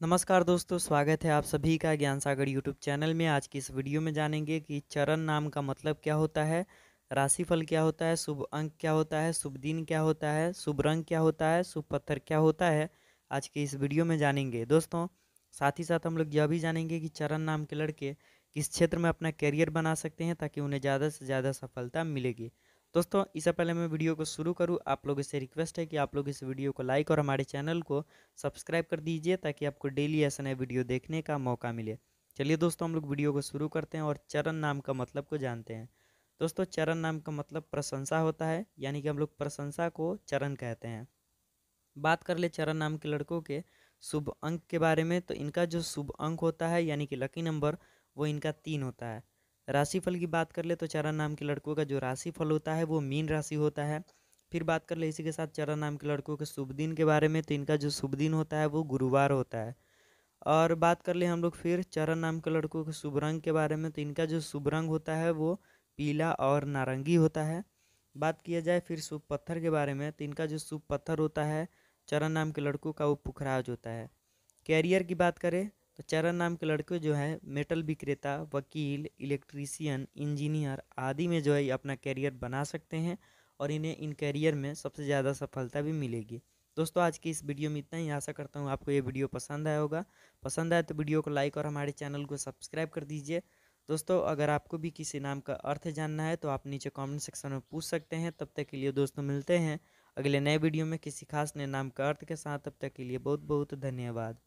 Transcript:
नमस्कार दोस्तों, स्वागत है आप सभी का ज्ञान सागर यूट्यूब चैनल में। आज की इस वीडियो में जानेंगे कि चरण नाम का मतलब क्या होता है, राशिफल क्या होता है, शुभ अंक क्या होता है, शुभ दिन क्या होता है, शुभ रंग क्या होता है, शुभ पत्थर क्या होता है, आज की इस वीडियो में जानेंगे। दोस्तों, साथ ही साथ हम लोग यह भी जानेंगे कि चरण नाम के लड़के किस क्षेत्र में अपना करियर बना सकते हैं ताकि उन्हें ज़्यादा से ज़्यादा सफलता मिलेगी। दोस्तों, इससे पहले मैं वीडियो को शुरू करूँ। आप लोगों से रिक्वेस्ट है कि आप लोग इस वीडियो को लाइक और हमारे चैनल को सब्सक्राइब कर दीजिए ताकि आपको डेली ऐसा नए वीडियो देखने का मौका मिले। चलिए दोस्तों, हम लोग वीडियो को शुरू करते हैं और चरण नाम का मतलब को जानते हैं। दोस्तों, चरण नाम का मतलब प्रशंसा होता है, यानी कि हम लोग प्रशंसा को चरण कहते हैं। बात कर ले चरण नाम के लड़कों के शुभ अंक के बारे में तो इनका जो शुभ अंक होता है, यानी कि लकी नंबर, वो इनका तीन होता है। राशिफल की बात कर ले तो चरण नाम के लड़कों का जो राशिफल होता है, वो मीन राशि होता है। फिर बात कर ले इसी के साथ चरण नाम के लड़कों के शुभ दिन के बारे में तो इनका जो शुभ दिन होता है, वो गुरुवार होता है। और बात कर ले हम लोग फिर चरण नाम के लड़कों के शुभ रंग के बारे में तो इनका जो शुभ रंग होता है, वो पीला और नारंगी होता है। बात किया जाए फिर शुभ पत्थर के बारे में तो इनका जो शुभ पत्थर होता है, चरण नाम के लड़कों का वो पुखराज होता है। कैरियर की बात करें तो चरण नाम के लड़के जो है मेटल विक्रेता, वकील इलेक्ट्रीशियन इंजीनियर आदि में जो है अपना कैरियर बना सकते हैं और इन्हें इन कैरियर में सबसे ज़्यादा सफलता भी मिलेगी। दोस्तों, आज की इस वीडियो में इतना ही। आशा करता हूँ आपको ये वीडियो पसंद आया होगा। पसंद आए तो वीडियो को लाइक और हमारे चैनल को सब्सक्राइब कर दीजिए। दोस्तों, अगर आपको भी किसी नाम का अर्थ जानना है तो आप नीचे कमेंट सेक्शन में पूछ सकते हैं। तब तक के लिए दोस्तों, मिलते हैं अगले नए वीडियो में किसी खास नए नाम का अर्थ के साथ। तब तक के लिए बहुत बहुत धन्यवाद।